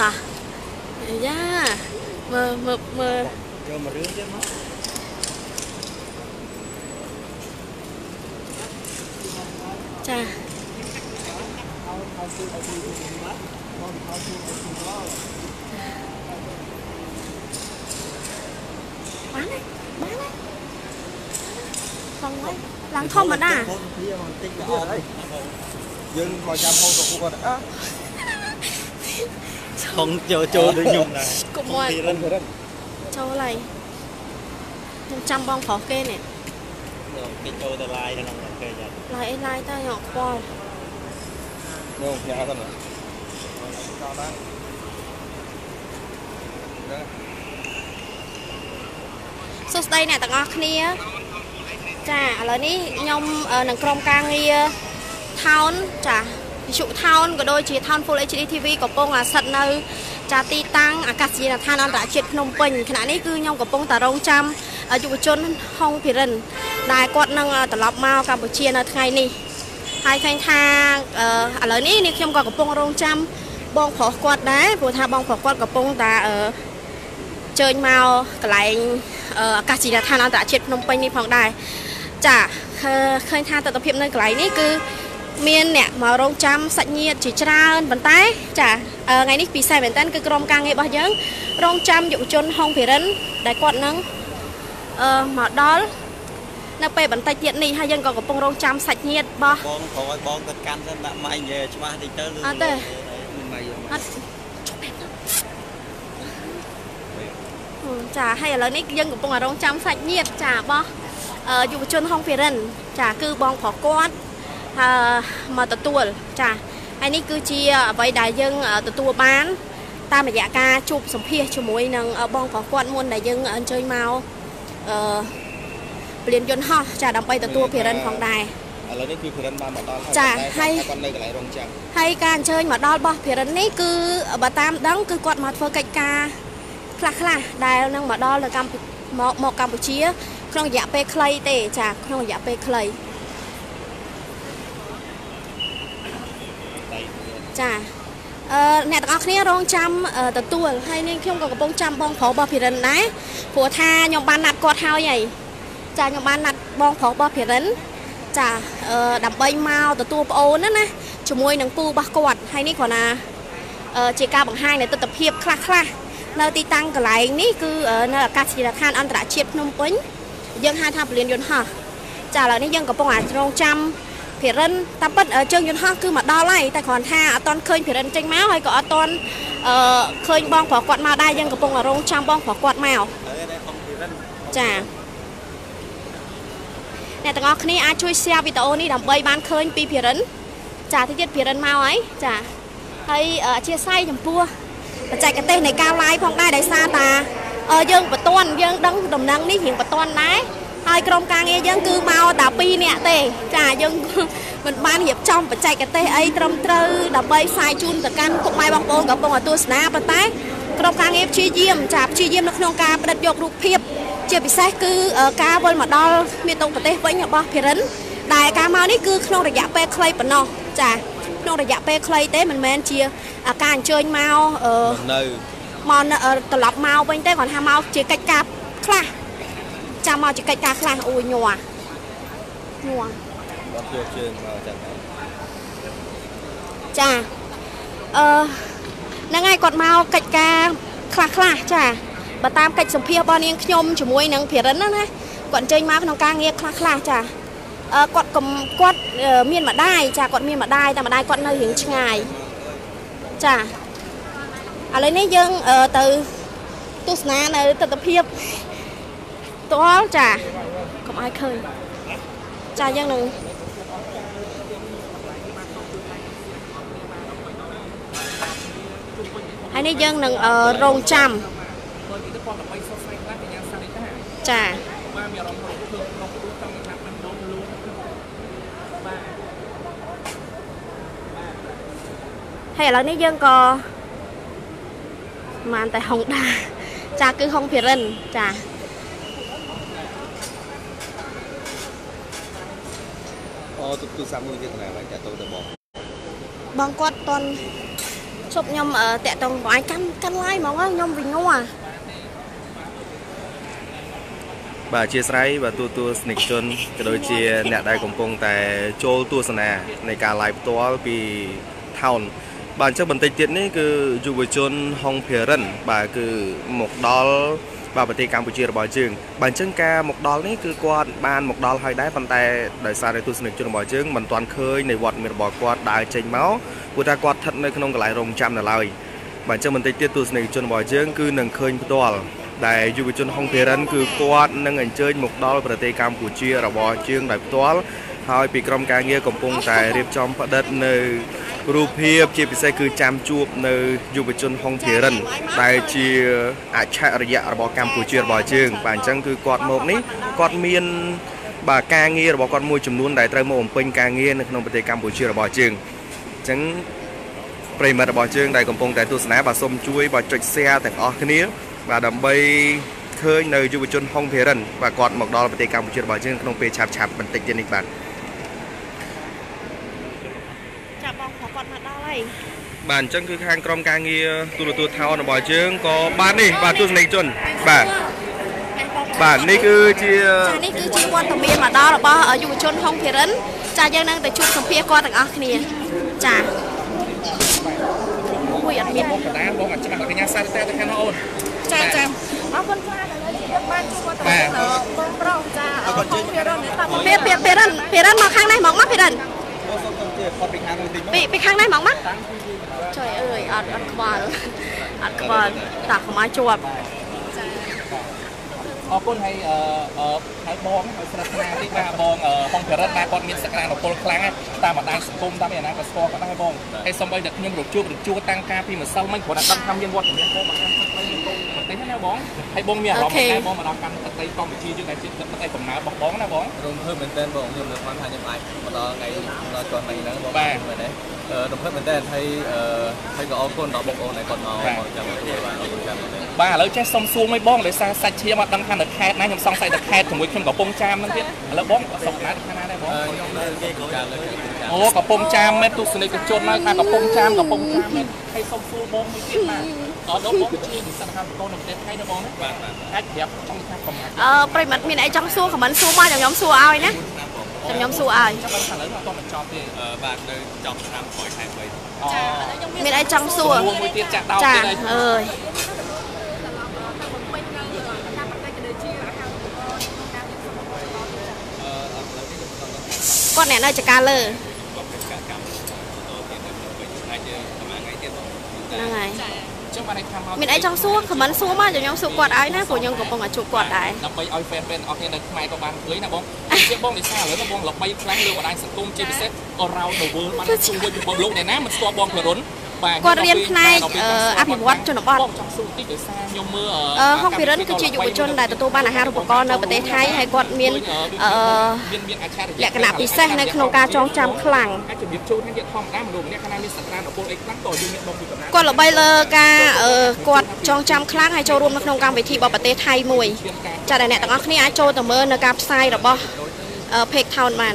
តាយ៉ាមើលមើលមើលចូលមករឿងទៀតមកចាបានទេបានទេផងហើយ ឆុងចូលចូលដូចខ្ញុំដែរគុំមកពីរិនរិនចូលហើយខ្ញុំចាំបងប្រុសគេនេះគេចូលទៅឡាយក្នុងគេចាឡាយអីឡាយតើខ្ញុំអត់ខ្វល់នោះញ៉ាំទៅណាចូលដែរសួស្តីអ្នកទាំងអស់គ្នា ចាឥឡូវនេះខ្ញុំអឺនឹងក្រុមការងារថោនចា វិសុថោនក៏ដូចជាថោន Full HD TV កំពុងអាសិតនៅចាទីតាំងអាកាសយានដ្ឋានអន្តរជាតិភ្នំពេញខណៈនេះគឺខ្ញុំកំពុងតែរងចាំយុវជនហុងភិរិន ដែលគាត់នឹងត្រឡប់មកកម្ពុជានៅថ្ងៃនេះហើយឃើញថាអឺឥឡូវនេះនេះខ្ញុំក៏កំពុងរងចាំបងប្រុសគាត់ដែរព្រោះថាបងប្រុសគាត់កំពុងតែអឺជើញមកកន្លែងអឺអាកាសយានដ្ឋានអន្តរជាតិភ្នំពេញនេះផងដែរចាឃើឃើញថាទស្សនវិជ្ជានៅកន្លែងនេះគឺ មានអ្នកមករងចាំសាច់ញាតិជាច្រើនប៉ុន្តែចាអឺថ្ងៃនេះពិសេសមែនតើគឺក្រុមការងាររបស់យើង រងចាំយុវជនហុងភិរិន ដែលគាត់នឹងអឺមកដល់នៅពេលបន្តិចទៀតនេះហើយយើងក៏កំពុងរងចាំសាច់ញាតិរបស់បងក្រោយបងទៅកាន់ទៅដាក់ម៉ៃនិយាយច្បាស់តិចទៅលឺអត់ទេម៉ៃអត់ជប់ពេកទៅហឹមចាហើយឥឡូវនេះយើងកំពុងតែរងចាំសាច់ញាតិចារបស់អឺយុវជនហុងភិរិន ចាគឺបងប្រុសគាត់អឺ មកទទួលចាហើយនេះគឺជាអ្វីដែលយើងទទួលបានតាមរយៈការជួបសម្ភាសជាមួយនឹងបងប្រុសគាត់មុនដែលយើងអញ្ជើញមកអឺពលានយន្តហោះចាដើម្បីទទួលភិរិនផងដែរឥឡូវនេះគឺភិរិនបានមកដល់ចាហើយគាត់នៅកន្លែងរងចាំហើយការអញ្ជើញមកដល់របស់ភិរិននេះគឺបើតាមដឹងគឺគាត់មកធ្វើកិច្ចការខ្លះខ្លះៗដែលនឹងមកដល់នៅកម្ពុជាមកមកកម្ពុជា ក្នុងរយៈពេលខ្លីទេចាក្នុងរយៈពេលខ្លី ចាអឺអ្នកទាំងអស់គ្នារងចាំអឺទទួលហើយនេះខ្ញុំក៏កំពុងចាំបងប្រុសរបស់ភិរិនដែរព្រោះថាខ្ញុំបានណាត់គាត់ហើយហើយចាខ្ញុំបានណាត់បងប្រុសរបស់ភិរិនចាអឺដើម្បីមកទទួលប្អូនណាណាជាមួយនឹងពូរបស់គាត់ហើយនេះគ្រាន់តែអឺជាការបង្ហាញនៃទស្សនវិជ្ជាខ្លះខ្លះៗនៅទីតាំងកន្លែងនេះគឺអឺនៅអាកាសយានដ្ឋានអន្តរជាតិភ្នំពេញយើងហៅថាពលានយន្តហោះចាឥឡូវនេះយើងកំពុងអាចរងចាំ ភិរិនតាមពិតជើងយន្តហោះគឺមកដល់ហើយតែគ្រាន់ថាអត់តន់ឃើញភិរិនចេញមកហើយក៏អត់តន់អឺឃើញបងប្រុសគាត់មកដែរយើងកំពុងតែរងចាំបងប្រុសគាត់មកហើយនេះហុងភិរិនចាអ្នកទាំងអស់គ្នាអាចជួយ share វីដេអូនេះដើម្បីបានឃើញពីភិរិនចាទីទៀតភិរិនមកហើយចាហើយអឺអធិស្ឋានចំពោះបច្ចេកទេសនៃការ live ផងដែរដោយសារតាអឺយើងបន្ទាន់យើងដឹងដំណឹងនេះរៀងបន្ទាន់ដែរ ហើយក្រុមការងារយើងគឺមកតែ2នាក់ទេ ចាយើងមិនបានរៀបចំបច្ចេកទេសអីត្រឹមត្រូវដើម្បីផ្សាយជូនទៅកាន់ពុកម៉ែបងប្អូនកំពុងតែទស្សនាប៉ុន្តែក្រុមការងារព្យាយាមចាព្យាយាមនៅក្នុងការបដិទ្ធយករូបភាព ជាពិសេសគឺអឺការវិលមកដល់មាតុប្រទេសវិញរបស់ភិរិនដែលការមកនេះគឺក្នុងរយៈពេលខ្លីប៉ុណ្ណោះចាក្នុងរយៈពេលខ្លីទេមិនមែនជាអាការអញ្ជើញមកអឺនៅមកនៅអឺត្រឡប់មកវិញទេគាត់ថាមកជាកិច្ចការខ្លះ ចាំមកជាកិច្ចការខ្លះអូយញ័រញ័រគាត់យកជើងមកចាត់ចាអឺហ្នឹងហើយគាត់មកកិច្ចការខ្លះខ្លះៗចាបើតាមកិច្ចសម្ភាររបស់នាងខ្ញុំជាមួយនឹងភិរិនណាណាគាត់អញ្ជើញមកក្នុងការងារខ្លះខ្លះៗចាអឺគាត់កុំគាត់អឺមានម្ដាយចាគាត់មានម្ដាយតែម្ដាយគាត់នៅរៀងឆ្ងាយចាឥឡូវនេះយើងអឺទៅទស្សនានៅទស្សនភាព តលចាកុំឲ្យឃើញចាយើងនឹងហើយនេះយើងនឹងអឺរងចាំចាហើយឥឡូវនេះយើងក៏បានតែហុងដាចាគឺហុងភិរិនចា ទូទូសាមួយទៀតណាបាទចាត់ទៅទៅបងបងគាត់តន់ជប់ខ្ញុំអឺតាក់តងបងឯងកាន់កាន់ live ហ្មងខ្ញុំវិញងัวបាទអធិស្ឋានបាទទូទួលស្និកជនក៏ដូចជាអ្នកដែលកំពុងតែចូលទស្សនានៃការ live ផ្ទាល់ពី town បាទអញ្ចឹងបន្តិចទៀតនេះគឺយុវជនហុងភារិនបាទគឺមកដល់ បាទប្រទេសកម្ពុជារបស់យើងបាទអញ្ចឹងការមកដល់នេះគឺគាត់បានមកដល់ហើយដែរប៉ុន្តែដោយសារតែទស្សនិកជនរបស់យើងមិនទាន់ឃើញនៃវត្តមានរបស់គាត់ដើរចេញមកព្រោះថាគាត់ស្ថិតនៅក្នុងកន្លែងរោងចាំនៅឡើយបាទអញ្ចឹងបន្តិចទៀតទស្សនិកជនរបស់យើងគឺនឹងឃើញផ្ទាល់ដែលយុវជនហុងភារិនគឺគាត់នឹងអញ្ជើញមកដល់ប្រទេសកម្ពុជារបស់ជើងដោយផ្ទាល់ហើយពីក្រុមការងារកំពុងតែរៀបចំផ្តិតនៅ រូបភាពជាពិសេសគឺចាំជួបនៅយុវជនហុងភារិនដែលជាអច្ឆរិយៈរបស់កម្ពុជារបស់ជើង បាទអញ្ចឹងគឺគាត់មកនេះគាត់មានបាទការងាររបស់គាត់មួយចំនួនដែលត្រូវមកបំពេញការងារនៅក្នុងប្រទេសកម្ពុជារបស់ជើងអញ្ចឹងប្រិមត្តរបស់ជើងដែលកំពុងតែទស្សនាបាទសូមជួយបាទចុច share ទាំងអស់គ្នា បាទដើម្បីឃើញនៅយុវជនហុងភារិនបាទគាត់មកដល់ប្រទេសកម្ពុជារបស់យើងក្នុងពេលឆាប់ឆាប់បន្តិចទៀតនេះបាទចាបងគាត់មកដល់ហើយ បាទអញ្ចឹងគឺខាងក្រុមការងារទូរទស្សន៍ថោនរបស់យើងក៏បាននេះបាទទស្សនិកជនបាទបាទនេះគឺជាចានេះគឺជាវត្តមានមកដល់របស់យុវជនហុងភារិនចាយើងនឹងទៅជួបសម្ភារគាត់ទាំងអស់គ្នាចាមួយអត់មានកដាបងអត់ច្បាស់កញ្ញាសាស្ត្រតែទៅខាងអូនចាចាអរគុណច្រើនឥឡូវយើងបានជួបគាត់ទៅបងប្រុសចាអរគុណភារិនភាភាភារិនភារិនមកខាងនេះមកមកភារិន ពីពីខាងនេះមកមកជួយអើយអត់អត់ខ្វល់អត់ខ្វល់តាខ្មៅជាប់អរគុណហើយអឺ ហើយបងហើយស្និទ្ធស្នាលទីបាទបងហុងចរិតបាទគាត់មានសក្តានុពលខ្លាំងតាមបណ្ដាញសង្គមតាមឯណាក៏ស្គាល់គាត់ដែរបងហើយសូម្បីតែខ្ញុំរជួបរជួតាំងការពីម្សិលមិញគ្រាន់តែដឹងថាមានវត្តមានបងមកកាន់ទឹកដីមានបងប្រទេសណាបងហើយបងមានអារម្មណ៍ថាបងមកដល់កាន់ទឹកដីកម្ពុជាយើងតែជាទឹកដីកំណើតរបស់បងណាបងរំភើបមែនទែនបងខ្ញុំនៅគាត់ថាខ្ញុំអាចមកដល់ថ្ងៃដល់ជាន់ថ្ងៃហ្នឹងបងបាទមែនទេរំភើបមែនទែនហើយហើយក៏អរគុណដល់បងប្អូនដែលគាត់មកមកចាំទៅបាទអរគុណចាំបាទឥឡូវចេះសុំសួរមួយបងដោយសារសាច់ឈាមអត់ដឹងថានៅខេត្តណាខ្ញុំសង្ស័យតែខេត្តជាមួយខ្ញុំកំពង់ចាមហ្នឹងទៀតឥឡូវបងសុខណាស់ខាងណាដែរបងខ្ញុំនៅគេកំពង់ចាមអូកំពង់ចាមមែនទស្សនិកជននៅខាងកំពង់ចាមកំពង់ចាមមែនហើយសុំសួរបងមួយទៀតបាទអត់ដល់បងជាវិស័យកម្មករនៅប្រទេសថៃណាបងបាទអាចប្រាប់ចង់ថាកំណាអឺប្រិមិត្តមានអីចង់សួរខមមិនសួរមកខ្ញុំសួរឲ្យណាខ្ញុំសួរឲ្យចាំបើឥឡូវអត់បញ្ចប់ទេបាទនៅចប់ឆ្នាំក្រោយខែ3ចាមានអីចង់សួរមួយទៀតចាក់ដោតទៀតអើយ គាត់អ្នកនៅចកាលើហ្នឹងហើយចឹងបានថាមកមានអីចង់សួរខមមិនសួរមកខ្ញុំសួរគាត់ឲ្យណាព្រោះខ្ញុំកំពុងតែជួបគាត់ដែរដើម្បីឲ្យ fan fan អស់គ្នានៅខ្មែរក៏បានឃើញណាបងជាបងនិសាឥឡូវបងល្បីខ្លាំងលើបណ្ដាញសង្គមជាពិសេស around the world បានជួយវិញបងលោកអ្នកណាមិនស្គាល់បងផ្លរុន គាត់រៀនផ្នែកអភិវឌ្ឍជនបទចង់សួរតិចដោយសារខ្ញុំមើលអឺហុកពីរិនគឺជាយុវជនដែលទទួលបានអាហារូបករណ៍នៅប្រទេសថៃហើយគាត់មានអឺលក្ខណៈពិសេសនៅក្នុងការចងចាំខ្លាំងជំរាបជូនថាធម្មតាមនុស្សម្នាក់ខណៈមានសក្តានុពលអីខ្លាំងក៏យើងមានបងពីកំណាគាត់ល្បីលើការគាត់ចងចាំខ្លាំងហើយចូលរួមនៅក្នុងកម្មវិធីរបស់ប្រទេសថៃមួយចាតែអ្នកទាំងអស់គ្នាអាចចូលទៅមើលនៅការផ្សាយរបស់ Page Town បាន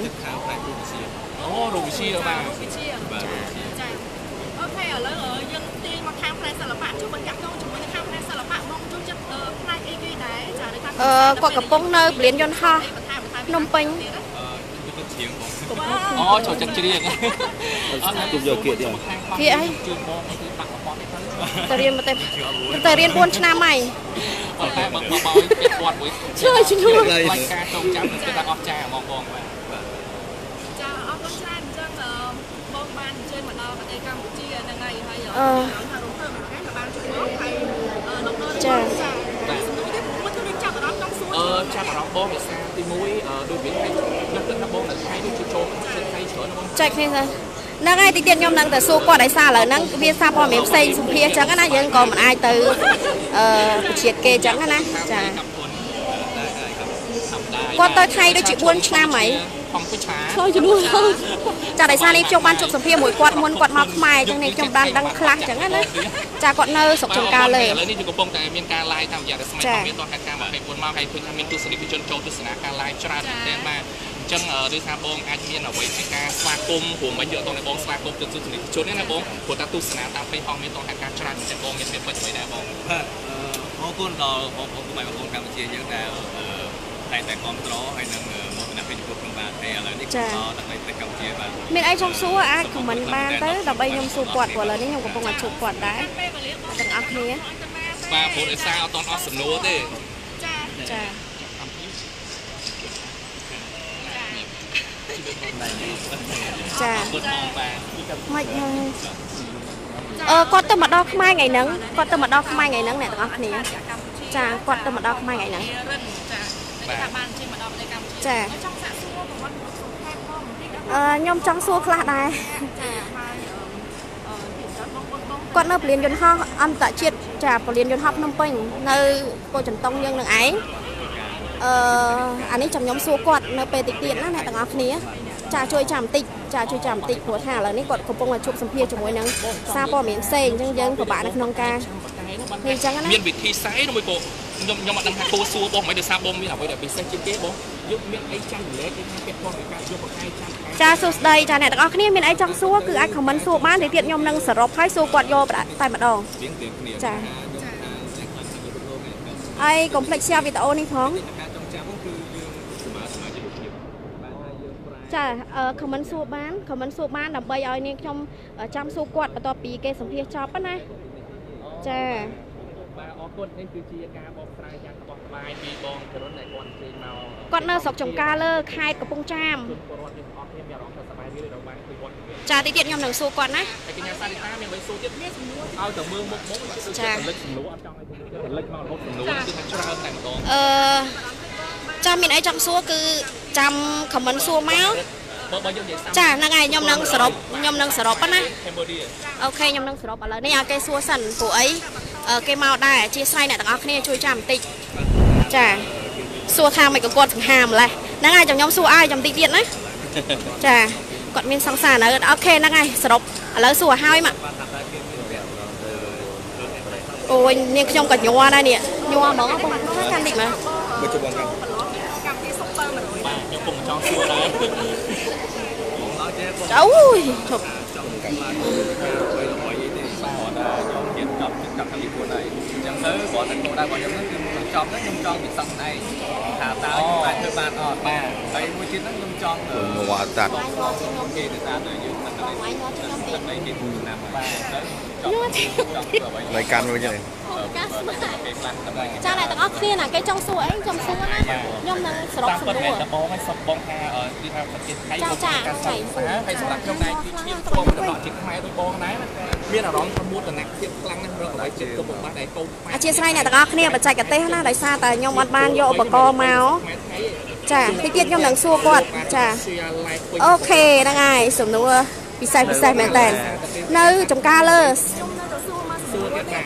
អូរូបវិជាបាទ អឺគាត់កំពុងនៅពលានយន្តហោះភ្នំពេញអូចូលចិត្តច្រៀងជុំយកគៀកទៀតគៀកអីទៅរៀនមកទៅទៅរៀន4ឆ្នាំហើយតែបើបបោយពាក់គាត់មួយជួយជួយបាយការចងចាំគឺថាអស់ចាហ្មងបងបាទចាអរគុណច្រើនអញ្ចឹងបងបានអញ្ជើញមកដល់ប្រទេសកម្ពុជាហ្នឹងហើយហើយអឺថារំភើបមែនតើបានជួបបងហើយលោកនៅចាអឺ ចាប់អារម្មណ៍បងភាសាទី1ដូចវាថៃខ្ញុំគិតថាបងនៅថៃដូចជាចូលចិត្តថៃច្រើនបងចែកគ្នាទៅហ្នឹងហើយទីទៀតខ្ញុំនឹងទៅសួរគាត់ឲ្យសារឥឡូវហ្នឹងវាសារព័ត៌មានផ្សេងសុភាអញ្ចឹងណាយើងក៏មិនអាចទៅអឺជាតិគេអញ្ចឹងណាចាគាត់ទៅថៃដូចជា4ឆ្នាំហើយខំពុឆាចូលជំនួស ចាដោយសារនេះខ្ញុំបានជួបសម្ភារមួយគាត់មុនគាត់មកខ្មែរអញ្ចឹងនេះខ្ញុំបានដឹងខ្លះអញ្ចឹងណាចាគាត់នៅស្រុកចំការលើឥឡូវនេះកំពុងតែមានការ live តាមរយៈរស្មីមានតោះហេតុការណ៍24ម៉ោងហើយឃើញថាមានទស្សនិកជនចូលទស្សនាការ live ច្រើនមែនទែនបាទអអញ្ចឹងដូចថាបងអាចមានអ្វីពីការស្វាគមន៍ព្រោះមិនយកតតែបងស្វាគមន៍ទៅទស្សនិកជននេះណាបងព្រោះថាទស្សនាតាម Facebook មានតហេតុការច្រើនតែបងមានមានពេចអ្វីដែរបងបាទអរគុណដល់បងប្អូនខ្មែរបងប្អូនកម្ពុជាយើងដែលតែតែគ្រប់គ្រងហើយនឹងមោទនភា ពចំពោះក្នុងបាទហើយឥឡូវនេះខ្ញុំដល់ដើម្បីប្រទេសកម្ពុជាបាទមានអីចង់សួរអាចខមមិនបានទៅដើម្បីខ្ញុំសួរគាត់ព្រោះឥឡូវនេះខ្ញុំកំពុងតែជួបគាត់ដែរទាំងអស់គ្នាបាទព្រោះដោយសារអត់តអស់សំណួរទេចាចាចាមិនអឺគាត់ទៅមកដល់ខ្មែរថ្ងៃហ្នឹងគាត់ទៅមកដល់ខ្មែរថ្ងៃហ្នឹងអ្នកទាំងអស់គ្នាចាគាត់ទៅមកដល់ខ្មែរថ្ងៃហ្នឹងចា ថាបានជិះមកដល់ប្រទេសកម្ពុជាចាចង់សាកសួរប្រវត្តិសុខភាពផងអឺខ្ញុំចង់សួរខ្លះដែរចាហើយគាត់នៅពលានយន្តហោះអន្តរជាតិចាពលានយន្តហោះភ្នំពេញនៅពោចន្ទង់យើងនឹងឯងអឺអានេះចាំខ្ញុំសួរគាត់នៅពេលតិចទៀតណាអ្នកទាំងអស់គ្នាចាជួយចាំបន្តិចចាជួយចាំបន្តិចព្រោះថាឥឡូវនេះគាត់កំពុងតែជួបសម្ភារជាមួយនឹងសារព័ត៌មានផ្សេងអញ្ចឹងយើងពិបាកនៅក្នុងការនេះអញ្ចឹងណាមានវិធីសាស្ត្រនោះមួយក៏ ខ្ញុំខ្ញុំអត់ដឹងថាគោសួរបងមិនដោយសារបងមានអ្វីដែលពិសេសជាងគេបងយកមានអីចាំរលែកថាពាក់ព័ន្ធនឹងការយកបកកាយចាំចាសួស្ដីចាអ្នកទាំងអស់គ្នាមានអីចង់សួរគឺអាចខមមិនសួរបានទីទៀតខ្ញុំនឹងសរុបហើយសួរគាត់យកតែម្ដងចាហើយកុំភ្លេច share វីដេអូនេះផងចាខមមិនសួរបានខមមិនសួរបានដើម្បីឲ្យនាងខ្ញុំចាំសួរគាត់បន្ទាប់ពីគេសម្ភាសចប់ណាចាបាទអរ គុណនេះគឺជាការបកស្រាយយ៉ាងក្បោះក្បាយពីបងចរុនដែលគាត់ចេញមកគាត់នៅស្រុកចំការលើខេត្តកំពង់ចាមពលរដ្ឋយើងអស់គ្នាមានអារម្មណ៍ថាសប្បាយរីករាយរបស់ពីគាត់ចាទីទៀតខ្ញុំនឹងសួរគាត់ណាហើយកញ្ញាសារិតាមានអ្វីសួរទៀតមានសំណួរឲ្យតែមើលមុខមុខចារលឹកសំណួរអត់ចង់ឲ្យរលឹកមករហូតសំណួរគឺថាច្រើនតែម្ដងអឺចាំមានអីចង់សួរគឺចាំខមមិនសួរមក ចាហ្នឹងហើយខ្ញុំនឹងសរុបខ្ញុំនឹងសរុបណាអូខេខ្ញុំនឹងសរុបឥឡូវនេះឲ្យគេសួរសិនព្រោះអីគេមកដែរអធិស្ឋានអ្នកទាំងអស់គ្នាជួយចាំបន្តិចចាសួរថាមិនក៏គាត់សង្ហាម្លេះហ្នឹងហើយចាំខ្ញុំសួរអាយចាំតិចទៀតណាចាគាត់មានសង្សារនៅអូខេហ្នឹងហើយសរុបឥឡូវសួរឲ្យមកអូយនាងខ្ញុំក៏ញ័រដែរនេះញ័រហ្មងបងកាន់តិចមើលបើជុំបងកាន់កម្មវិធីសុខ700បាទខ្ញុំពុំចង់សួរដែរ អូយជប់ចង់កាន់ឡើងទៅរបស់យីទេបាទខ្ញុំហ៊ានចប់ចប់ខាងពីខ្លួនហើយអញ្ចឹងទៅគ្រាន់តែគោលដៅរបស់ខ្ញុំហ្នឹងគឺខ្ញុំចប់ទៅខ្ញុំចង់ពិសោធន៍ឯងថាតើខ្ញុំអាចធ្វើបានអត់បាទហើយមួយទៀតហ្នឹងខ្ញុំចង់ងួរតាត់គេទៅតាមទៅយើងហ្នឹងហើយហ្នឹងហើយគេពូឆ្នាំបាទទៅចង់ចង់ធ្វើអ្វីនៅកាន់វិញទេ ការស្មានចាអ្នកទាំងអស់គ្នាណាគេចង់សួរអីខ្ញុំសួរណាខ្ញុំនឹងសរុបសំណួរតាមបងឲ្យសុំបងថាគឺថាប្រទេសថៃបងការសិក្សាហើយសម្រាប់ខ្ញុំដែរគឺឈាមឆ្លងដល់ជាខ្មែរដូចបងដែរមានអារម្មណ៍ថាមោទនភាពខ្លាំងណាស់រកឲ្យចិត្តគុំបំបត្តិឯកូនខ្មែរអធិស្ឋានអ្នកទាំងអស់គ្នាបច្ចេកទេសណាដោយសារតែខ្ញុំអត់បានយកឧបករណ៍មកចាទីទៀតខ្ញុំនឹងសួរគាត់ចាអូខេហ្នឹងហើយសំណួរពិសេសពិសេសមែនតើនៅចំការលើ ចា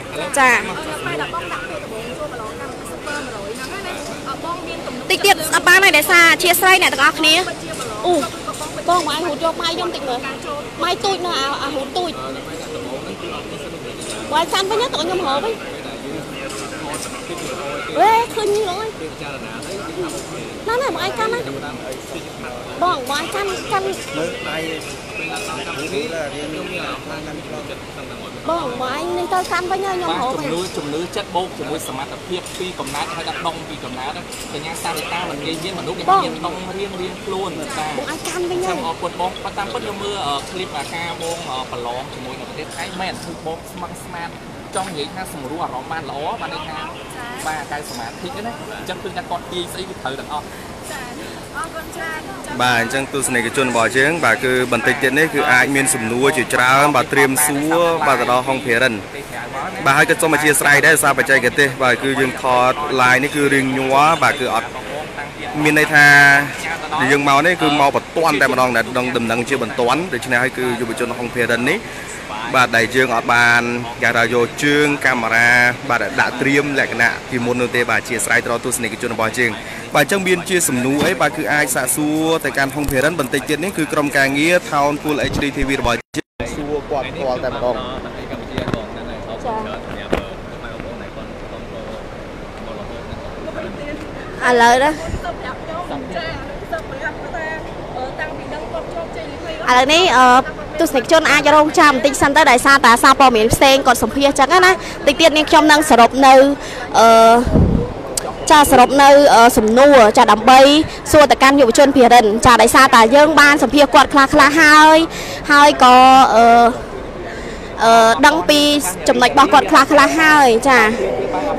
តិចទៀតស្ដាប់បានហើយដោយសារអធិស្ឋានអ្នកទាំងអស់គ្នាអូបងមកឲ្យហូតយកម៉ៃខ្ញុំតិចមើលម៉ៃទូចនៅអាហូតទូចបើចាំវិញទៅខ្ញុំរកវិញវេ យើងពិចារណាទៅគេថាអូខេណាណាបងឯងកាន់ណាបងបងឯងកាន់កាន់មើលដៃនេះខ្ញុំមានអារម្មណ៍ថាកាន់ផ្លូវចិត្តខាងតាមមកបងបងឯងនេះទៅកាន់វិញហើយខ្ញុំហៅជំនឿជំនឿចិត្តបូកជាមួយសមត្ថភាពពីកំណត់ហើយដាក់ដុំពីកំណត់កញ្ញាសារិតាមិននិយាយមានមនុស្សគេមានដុំរៀងរៀងខ្លួនតាបងឯងកាន់វិញហើយអរគុណបងតាមពិតខ្ញុំមើលឃ្លីបអាការបងប្រឡងជាមួយនៅប្រទេសថៃមែនគឺបងស្មឹងស្មាតចង់និយាយថាសម្រួលអារម្មណ៍បានល្អបានន័យថា បាទកាយសមាធិណាអញ្ចឹងគឺថាគាត់ទាយស្អីគឺត្រូវទាំងអស់បាទអញ្ចឹងទស្សនិកជនរបស់យើងបាទគឺបន្តិចទៀតនេះគឺអាចមានសំណួរជាច្រើនបាទត្រៀមសួរបាទទៅដល់ហុងភារិនបាទហើយក៏សូមអធិស្ឋានដែរសារបច្ចេកទេសបាទគឺយើងថត live នេះគឺរៀងញ័របាទគឺអត់មានន័យថាយើងមកនេះគឺមកបន្ទាន់តែម្ដងដែលដំណឹងជាបន្ទាន់ដូច្នេះហើយគឺយុវជនហុងភារិននេះ បាទដែលយើងអត់បានគេថាយកជើងកាមេរ៉ាបាទដាក់ត្រៀមលក្ខណៈពីមុននោះទេបាទជាស្រ័យដល់ទស្សនិកជនរបស់យើងបាទអញ្ចឹងមានជាសំណួរអីបាទគឺអាចសាកសួរទៅកាន់ហុងភេរិនបន្តិចទៀតនេះគឺក្រុមការងារ Town Pool HD TV របស់យើងសួរគាត់ផ្ទាល់តែម្ដងកម្ពុជាបងហ្នឹងហើយអរគុណច្រើនសម្រាប់ម៉ែបងប្អូនដែលគាត់គ្រប់គ្រងឥឡូវណា ឥឡូវនេះអឺទស្សនិកជនអាចរងចាំបន្តិចសិនទៅដោយសារតែសារព័ត៌មានផ្សេងគាត់សម្ភាសអញ្ចឹងណាតិចទៀតនេះខ្ញុំនឹងសរុបនៅអឺចាសរុបនៅអឺសំណួរចាដើម្បីសួរទៅកាន់យុវជនភិរិនចាដោយសារតែយើងបានសម្ភាសគាត់ខ្លះខ្លះៗហើយហើយក៏អឺអឺដឹងពីចំណុចរបស់គាត់ខ្លះខ្លះៗហើយចា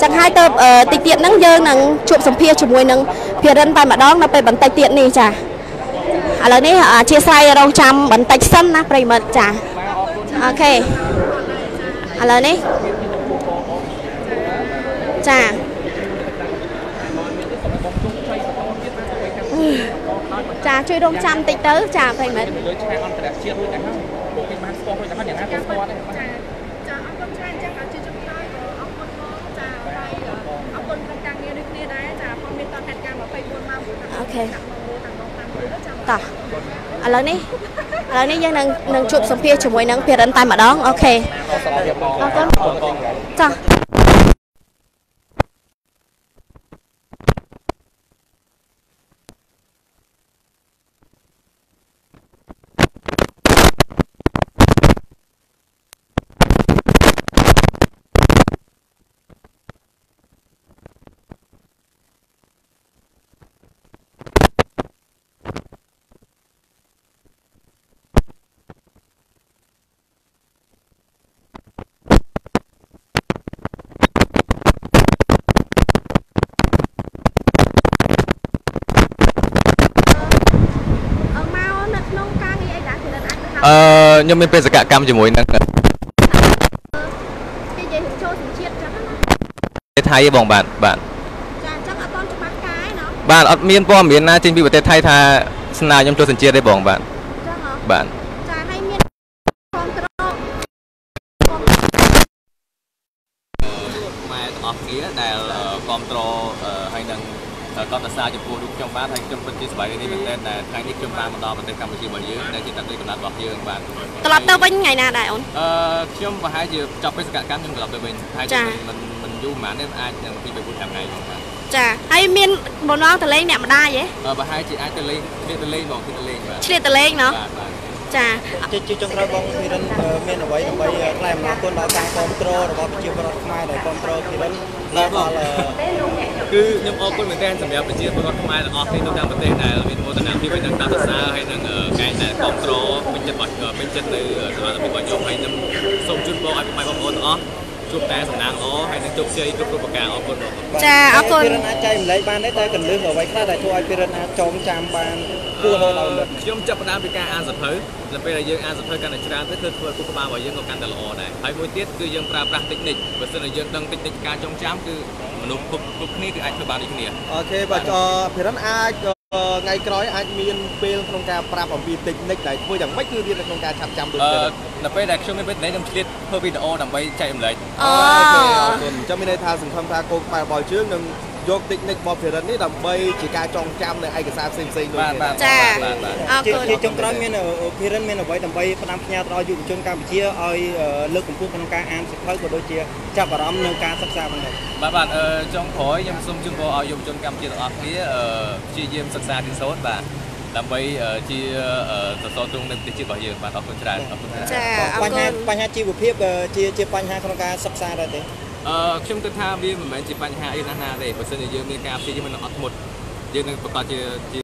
ចឹងហើយទៅអឺតិចទៀតហ្នឹងយើងនឹងជួបសម្ភាសជាមួយនឹងភិរិនតែម្ដងនៅពេលបន្តិចទៀតនេះចា ឥឡូវនេះអធិស្ឋានរងចាំបន្តិចសិនណាប្រិមិត្តចាអូខេឥឡូវនេះចាចាជួយរងចាំបន្តិចទៅចាប្រិមិត្តលើឆាកអន្តរជាតិរួចទៅហើយពួកគេបានស្គាល់រួចទៅហើយយ៉ាងណាក៏ស្គាល់ដែរបាទចាចាអរគុណច្រើនចឹងជាចុងក្រោយក៏អរគុណបងចាហើយអរគុណក្រុមការងារដូចគ្នាដែរចាផងមានតតហេតុការណ៍24ម៉ោងអូខេ តោះឥឡូវនេះឥឡូវនេះយើងនឹងនឹងជួបសម្ភាសជាមួយនឹងភិរិនតែម្ដងអូខេអរគុណចាអឺមកនៅក្នុងការងារអីដែរភិរិនអាចទៅ អឺ ខ្ញុំមានបេសកកម្មជាមួយនឹងគេនិយាយចូលសញ្ជាតិចឹងណាប្រទេសថៃឯងបងបាទបាទចាអញ្ចឹងអត់ទាន់ច្បាស់កាយណោះបាទអត់មានព័ត៌មានណាចេញពីប្រទេសថៃថាស្នើខ្ញុំចូលសញ្ជាតិទេបងបាទអញ្ចឹងហ៎បាទចាឲ្យមានគ្រប់គ្រងខ្មែរទាំងអស់គ្នាដែលគ្រប់គ្រងហើយនឹង កត់សាចំពោះរូបខ្ញុំបាទហើយខ្ញុំពិតជាសប្បាយរីករាយមែនទែនដែលថ្ងៃនេះខ្ញុំបានមកដល់ប្រទេសកម្ពុជារបស់យើងដែលជាទឹកដីកំណើតរបស់យើងបាទត្រឡប់ទៅវិញថ្ងៃណាដែរអូនអឺខ្ញុំប្រហែលជាចប់បេសកកម្មខ្ញុំត្រឡប់ទៅវិញហើយចា៎មិនមិនយូរប៉ុន្មានទេអាចនឹងពី3 4 5ថ្ងៃបងបាទចាហើយមានបំណងទៅលេងអ្នកម្ដាយហ៎អឺប្រហែលជាអាចទៅលេងគ្នាទៅលេងបងគ្នាទៅលេងបាទឆ្លៀតទៅលេងណោះបាទបាទ ចាជាជាចុងក្រោយបងភិរិនអឺមានអ្វីដើម្បីថ្លែងអំណរគុណដល់ការគ្រប់គ្រងរបស់ប្រជាពលរដ្ឋខ្មែរដែលគ្រប់គ្រងភិរិនដល់ដល់អឺគឺខ្ញុំអរគុណមែនទែនសម្រាប់ប្រជាពលរដ្ឋខ្មែរទាំងអស់គ្នាទូទាំងប្រទេសដែលមានមោទនភាពហើយនឹងការសរសើរហើយនឹងកែដែលគ្រប់គ្រងពេញចិត្តរបស់ពេញចិត្តនៅសមត្ថភាពរបស់ខ្ញុំហើយនឹងសូមជូនពរឲ្យពុកម៉ែបងប្អូនទាំងអស់ ជួបតែសំណាងល្អហើយនឹងជោគជ័យគ្រប់គ្រប់ប្រការអរគុណបងចាអរគុណភិរិនអាចចែកម្លែកបានទេតែកន្លឹះអ្វីខ្លះដែលធ្វើឲ្យភិរិនអាចចងចាំបានគួរឲ្យដល់លឹកខ្ញុំចាប់ផ្ដើមពីការអានសភៅដល់ពេលដែលយើងអានសភៅកាន់តែច្រើនទៅគឺធ្វើឲ្យគុខក្បាលរបស់យើងក៏កាន់តែល្អដែរហើយមួយទៀតគឺយើងប្រើប្រាស់តិចនិចបើសិនជាយើងដឹងតិចនិចការចងចាំគឺមនុស្សគ្រប់គ្រប់គ្នាគឺអាចធ្វើបានដូចគ្នា OK បាទអឺភារិនអាចអឺ ថ្ងៃក្រោយអាចមានពេលក្នុងការប្រាប់អំពី technique ដែលធ្វើយ៉ាងម៉េចគឺរៀននៅក្នុងការឆាប់ចាំដូចអឺភារិនដល់ពេលដែលខ្ញុំមានពេលនេះខ្ញុំឆ្លៀតធ្វើវីដេអូដើម្បីចែករំលែកអូអូខេអរគុណអញ្ចឹងមានន័យថាសង្ឃឹមថាកូនខ្មែររបស់យើងនឹង យក technique របស់ភារិននេះដើម្បីជាការចងចាំនៅឯកសារផ្សេងៗដូចបាទគ្នាបាទចាបាទបាទអរជាគុណជាចុងក្រោយមានអឺភារិនមានអ្វីដើម្បីផ្ដាំផ្ញើទៅដល់យុវជនកម្ពុជាឲ្យអឺលើកកម្ពស់ក្នុងការអានសៀវភៅក៏ដូចជាចាប់អារម្មណ៍នៅការសិក្សាផងដែរបាទបាទអឺចុងក្រោយខ្ញុំសូមជូនពរឲ្យយុវជនកម្ពុជាទាំងអស់គ្នាអឺព្យាយាមសិក្សារៀនសូត្របាទដើម្បីអឺជាអឺសសរទ្រូងនៅប្រទេសជាតិរបស់យើងបាទអរគុណច្រើនអរគុណច្រើនចាអរបញ្គុហាណបញ្ហាជីវភាពអឺជាជាបញ្ហាក្នុងការសិក្សាដែរទេ អឺខ្ញុំគិតថាវាមិនមែនជាបញ្ហាអីណាស់ណាទេបើសិនជាយើងមានការព្យាយាមនិងអត់ធ្មត់យើងនឹងប្រកាសជាជា